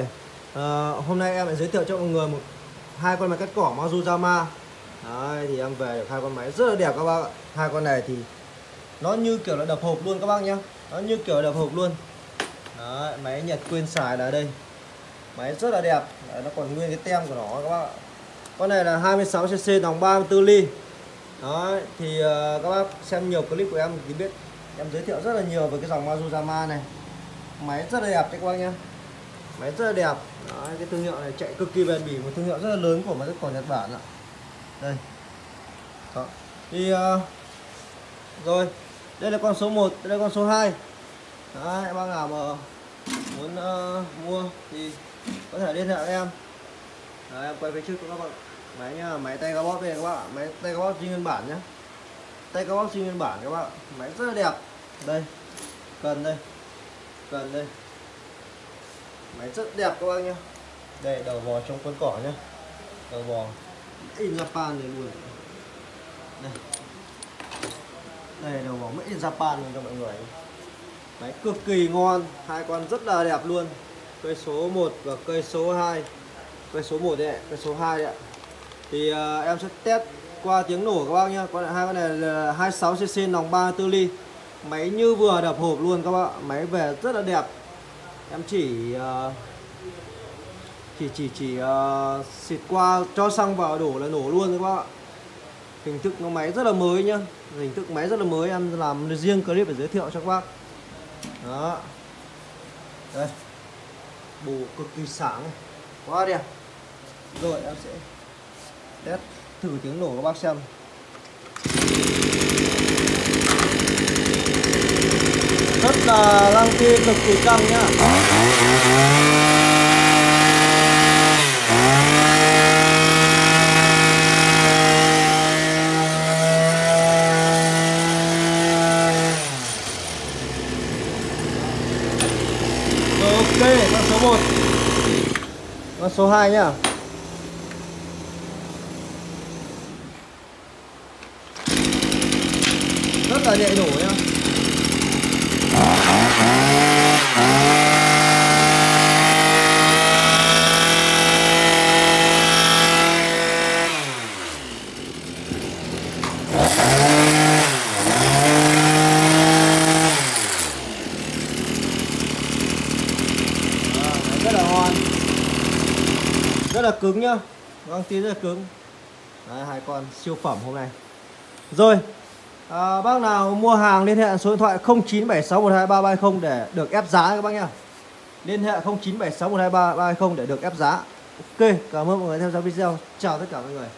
Uh, hôm nay em lại giới thiệu cho mọi người một hai con máy cắt cỏ Mazuzama Đấy, thì em về được hai con máy rất là đẹp các bác ạ. Hai con này thì nó như kiểu là đập hộp luôn các bác nhá. Nó như kiểu là đập hộp luôn. Đấy, máy Nhật quên xài là đây. Máy rất là đẹp. Đấy, nó còn nguyên cái tem của nó các bác ạ. Con này là 26cc dòng 34 ly. Đấy, thì uh, các bác xem nhiều clip của em thì biết em giới thiệu rất là nhiều về cái dòng Mazuzama này. Máy rất là đẹp đấy các bác nhá máy rất là đẹp. Đấy, cái thương hiệu này chạy cực kỳ bền bỉ một thương hiệu rất là lớn của máy rất còn Nhật Bản ạ. Đây. Đó. thì uh, rồi đây là con số 1 đây là con số 2 Đấy, bác nào mà muốn uh, mua thì có thể liên hệ với em. Đấy, em quay phía trước các bạn. Máy nhá máy tay cao bóp đây các bạn máy tay cao bóp zin nguyên bản nhá. Tay cao bóp zin nguyên bản các bạn máy rất là đẹp. Đây. Cần đây. Cần đây máy rất đẹp các bác nhá. Đây đầu bò trong con cỏ nhá. Đầu bò. In Japan này luôn. Đây. Đây đầu bò made in Japan luôn cho mọi người. Máy cực kỳ ngon. Hai con rất là đẹp luôn. Cây số 1 và cây số 2 cây số 1 đây cây số 2 đấy ạ. Thì uh, em sẽ test qua tiếng nổ các bác nhá. Con hai con này là 26 cc nòng 34 ly. Máy như vừa đập hộp luôn các bạn máy về rất là đẹp em chỉ uh, chỉ chỉ chỉ uh, xịt qua cho xăng vào đổ là nổ luôn các bạn hình thức nó máy rất là mới nhá. Hình thức máy rất là mới em làm riêng clip để giới thiệu cho các bác. Đó. Đây. Bù cực kỳ sáng. Quá đẹp. Rồi em sẽ test thử tiếng nổ các bác xem. Là lăng kia cực kỳ căng nhá. Ok, con số 1 Con số 2 nhá. Rất là nhẹ nổ nhá À, rất là ngon rất là cứng nhá. Vâng tí rất là cứng. Đấy, hai con siêu phẩm hôm nay. Rồi à, bác nào mua hàng liên hệ số điện thoại 0976123320 để được ép giá các bác nhá. Liên hệ 0976123320 để được ép giá. Ok cảm ơn mọi người theo dõi video. Chào tất cả mọi người.